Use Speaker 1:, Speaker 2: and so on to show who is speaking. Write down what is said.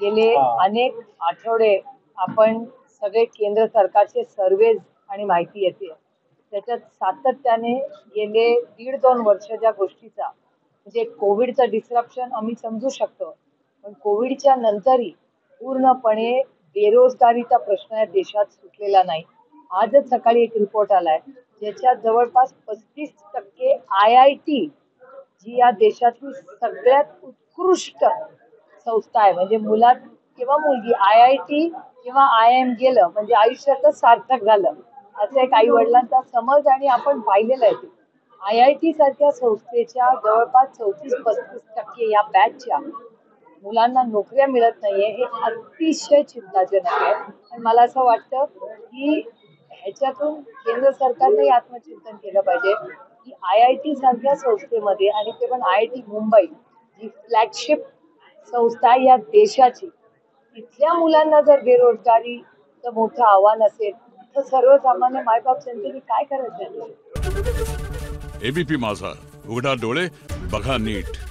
Speaker 1: गेले. अनेक आठवडे आपण सगळे केंद्र सरकारचे सर्वेज आणि माहिती येते. त्याच्यात सातत्याने गेले दीड दोन वर्ष ज्या गोष्टीचा म्हणजे कोविडचं डिस्ट्रप्शन आम्ही समजू शकतो. पण कोविडच्या नंतरही पूर्णपणे बेरोजगारीचा प्रश्न या देशात सुटलेला नाही. आजच सकाळी एक रिपोर्ट आलाय ज्याच्यात जवळपास पस्तीस टक्के आय आय टी जी या देशातली सगळ्यात उत्कृष्ट संस्था आहे. म्हणजे मुलात किंवा मुलगी आय आय टी किंवा आय एम गेलं म्हणजे आयुष्यातच सार्थक झालं. असं एक आई वडिलांचा समज आणि आपण पाहिलेलं आहे ते. आय आय टी सारख्या संस्थेच्या जवळपास चौतीस पस्तीस टक्के या बॅचच्या मुलांना नोकऱ्या मिळत नाहीये हे अतिशय चिंताजनक आहे. आणि मला असं वाटतं की ह्याच्यातून केंद्र सरकारने आत्मचिंतन केलं पाहिजे की आय आय टी सारख्या संस्थेमध्ये आणि ते पण आय आय टी मुंबई जी फ्लॅगशिप संस्था या देशाची. तिथल्या मुलांना जर बेरोजगारीचं मोठं आव्हान असेल तर सर्वसामान्य मायबाप जनतेने काय करायचं?
Speaker 2: एबीपी माझा उघडा डोळे बघा नीट.